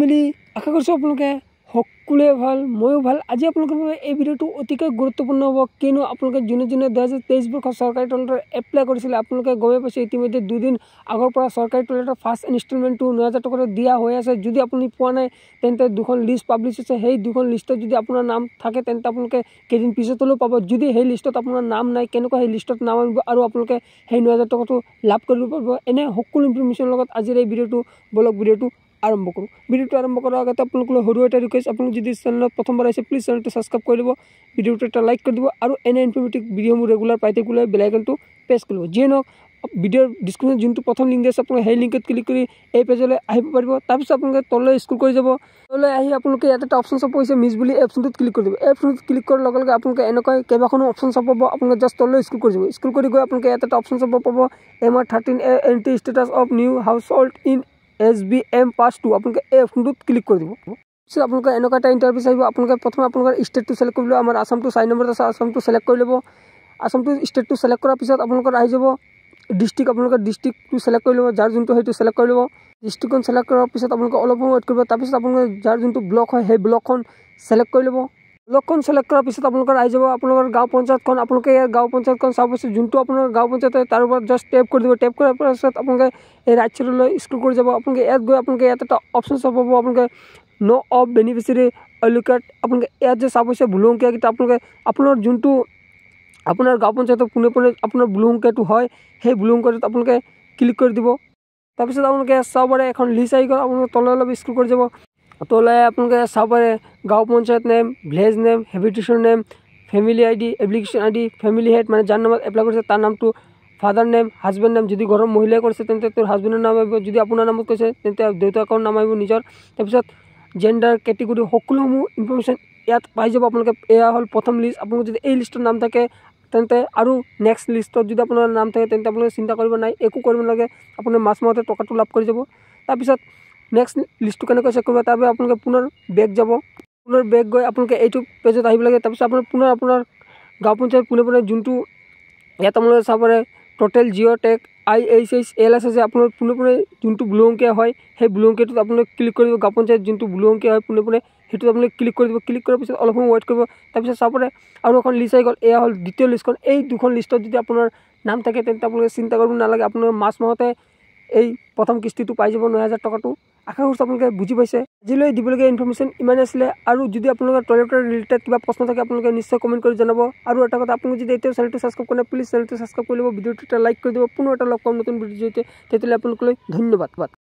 Family আশা কৰিছোঁ আপোনালোকে সকলোৱে ভাল ময়ো ভাল। আজি আপোনালোকৰ বাবে এই ভিডিঅ'টো অতিকৈ গুৰুত্বপূৰ্ণ হ'ব কিয়নো আপোনালোকে যোনে যোনে দুহেজাৰ তেইছ বৰ্ষৰ চৰকাৰী তলতৰ এপ্লাই কৰিছিলে আপোনালোকে গমেই পাইছে ইতিমধ্যে দুদিন আগৰ পৰা চৰকাৰী তলতৰ ফাৰ্ষ্ট ইনষ্টলমেণ্টটো ন হাজাৰ টকাটো দিয়া হৈ আছে। যদি আপুনি পোৱা নাই তেন্তে দুখন লিষ্ট পাব্লিছ হৈছে। সেই দুখন লিষ্টত যদি আপোনাৰ নাম থাকে তেন্তে আপোনালোকে কেইদিন পিছত হ'লেও পাব। যদি সেই লিষ্টত আপোনাৰ নাম নাই কেনেকুৱা সেই লিষ্টত নাম আনিব আৰু আপোনালোকে সেই ন হাজাৰ টকাটো লাভ কৰিব পাৰিব? এনে সকলো ইনফৰ্মেশ্যনৰ লগত আজিৰ এই ভিডিঅ'টো বলক ভিডিঅ'টো আৰম্ভ কৰোঁ। ভিডিঅ'টো আৰম্ভ কৰাৰ আগতে আপোনালোকলৈ সৰু এটা ৰিকুৱেষ্ট আপোনালোক যদি চেনেলত প্ৰথমবাৰ আহিছে প্লিজ চেনেলটো ছাবস্ক্ৰাইব কৰি দিব। ভিডিঅ'টো এটা লাইক কৰি দিব আৰু এনে ইনফৰ্মেটিভ ভিডিঅ'বোৰ ৰেগুলাৰ পাই থাকিবলৈ বেলাইকনটো প্ৰেছ কৰিব। যিয়ে নহওক ভিডিঅ'ৰ ডিছক্ৰিপশ্যনত যোনটো প্ৰথম লিংক আছে আপোনালোকে সেই লিংকত ক্লিক কৰি এই পেজলৈ আহিব পাৰিব। তাৰপিছত আপোনালোকে তললৈ স্কুল কৰি যাব। তললৈ আহি আপোনালোকে ইয়াত এটা অপশ্যন চাব হৈছে মিছ বুলি এপশ্যনটোত ক্লিক কৰি দিব। এপশ্যনটোত ক্লিক কৰাৰ লগে লগে আপোনালোকে এনেকৈ কেইবাখনো অপশ্যন চাব পাব আপোনালোকে জাষ্ট তললৈ স্কুল কৰি যাব। স্কুল কৰি গৈ আপোনালোকে ইয়াত এটা অপশ্যন চাব পাব M R thirteen A entry status of new household in S B M pass two আপোনালোকে এই অপশ্যনটোত ক্লিক কৰি দিব। পিছত আপোনালোকে এনেকুৱা এটা ইণ্টাৰভিউ আহিব আপোনালোকে প্ৰথমে আপোনালোকৰ ষ্টেটটো চিলেক্ট কৰি ল'ব আমাৰ আছামটো চাৰি নম্বৰত আছে আছামটো চিলেক্ট কৰি ল'ব। আছামটো ষ্টেটটো চিলেক্ট কৰাৰ পিছত আপোনালোকৰ আহি যাব ডিষ্ট্ৰিক্ট আপোনালোকে ডিষ্ট্ৰিক্টটো চিলেক্ট কৰি ল'ব যাৰ যোনটো সেইটো চিলেক্ট কৰি ল'ব। ডিষ্ট্ৰিক্টখন চিলেক্ট কৰাৰ পিছত আপোনালোকে অলপ সময় ৱেইট কৰিব তাৰপিছত আপোনালোকে যাৰ যোনটো ব্লক হয় সেই ব্লকখন চিলেক্ট কৰি ল'ব। ব্লকখন চিলেক্ট কৰাৰ পিছত আপোনালোকৰ আহি যাব আপোনালোকৰ গাঁও পঞ্চায়তখন আপোনালোকে ইয়াৰ গাঁও পঞ্চায়তখন চাব পিছত যোনটো আপোনাৰ গাঁও পঞ্চায়ত হয় তাৰ ওপৰত জাষ্ট টেপ কৰি দিব। টেপ কৰাৰ পাছত আপোনালোকে এই ৰাইট চাইডলৈ স্ক্ৰল কৰি যাব। আপোনালোকে ইয়াত গৈ আপোনালোকে ইয়াত এটা অপশ্যন চাব পাব আপোনালোকে ন' অফ বেনিফিচিয়াৰী এলোকেট আপোনালোকে ইয়াত যে চাব হৈছে ভুলুংকীয়াকেইটা আপোনালোকে আপোনাৰ যোনটো আপোনাৰ গাঁও পঞ্চায়তৰ পোনে পোনে আপোনাৰ ভুলুংকীয়াটো হয় সেই ভুলুংকীয়াটোত আপোনালোকে ক্লিক কৰি দিব। তাৰপিছত আপোনালোকে চাব পাৰে এখন লিষ্ট আহি গ'ল আপোনালোকে তললৈ অলপ স্ক্ৰল কৰি যাব। তললৈ আপোনালোকে চাব পাৰে গাঁও panchayat name village name habitation name family I D application I D family head মানে যাৰ নামত এপ্লাই কৰিছে তাৰ নামটো ফাদাৰ নেম হাজবেণ্ড নেম যদি ঘৰৰ মহিলাই কৰিছে তেন্তে তোৰ হাজবেণ্ডৰ নাম আহিব যদি আপোনাৰ নামত কৈছে তেন্তে দেউতাকৰ নাম আহিব নিজৰ। তাৰপিছত জেণ্ডাৰ কেটেগৰী সকলোসমূহ ইনফৰ্মেশ্যন ইয়াত পাই যাব আপোনালোকে। এয়া হ'ল প্ৰথম লিষ্ট আপোনালোকৰ যদি এই লিষ্টৰ নাম থাকে তেন্তে আৰু নেক্সট লিষ্টত যদি আপোনাৰ নাম থাকে তেন্তে আপোনালোকে চিন্তা কৰিব নাই একো কৰিব নালাগে আপোনাৰ মাছ মাহতে টকাটো লাভ কৰি যাব। তাৰপিছত নেক্সট লিষ্টটো কেনেকৈ চেক কৰিব তাৰ বাবে আপোনালোকে পুনৰ বেগ যাব। পুনৰ বেগ গৈ আপোনালোকে এইটো পেজত আহিব লাগে তাৰপিছত আপোনাৰ পুনৰ আপোনাৰ গাঁও পঞ্চায়ত পোনে পোনে যোনটো ইয়াত আপোনালোকে চাব পাৰে total geo' tag I H H L আছে যে আপোনাৰ পোনে পোনে যোনটো ব্লু অংকীয়া হয় সেই ব্লু অংকীয়াটোত আপোনালোকে ক্লিক কৰি দিব গাঁও পঞ্চায়ত যোনটো ব্লু অংকীয়া হয় পোনে পোনে সেইটোত আপোনালোকে ক্লিক কৰি দিব। ক্লিক কৰাৰ পিছত অলপ সময় ৱেইট কৰিব তাৰপিছত চাব পাৰে আৰু এখন লিষ্ট আহি গ'ল এয়া হ'ল দ্বিতীয় লিষ্টখন এই দুখন লিষ্টত যদি আপোনাৰ নাম থাকে তেন্তে আপোনালোকে চিন্তা কৰিব নালাগে আপোনাৰ মাছ মাহতে এই প্ৰথম কিস্তিটো পাই যাব ন হাজাৰ টকাটো। আশা কৰিছোঁ আপোনালোকে বুজি পাইছে। আজিলৈ দিবলগীয়া ইনফৰ্মেশ্যন ইমানেই আছিলে আৰু যদি আপোনালোকৰ টয়লেটৰ ৰিলেটেড কিবা প্ৰশ্ন থাকে আপোনালোকে নিশ্চয় কমেণ্ট কৰি জনাব। আৰু এটা কথা আপোনালোকে যদি এতিয়াও চেনেলটো ছাবস্ক্ৰাইব কৰে প্লিজ চেনেলটো ছাবস্ক্ৰাইব কৰি ল'ব। ভিডিঅ'টো এটা লাইক কৰি দিব। পুনৰ এটা লগ পাম নতুন ভিডিঅ' জৰিয়তে। তেতিয়াহ'লে আপোনালোকলৈ ধন্যবাদ।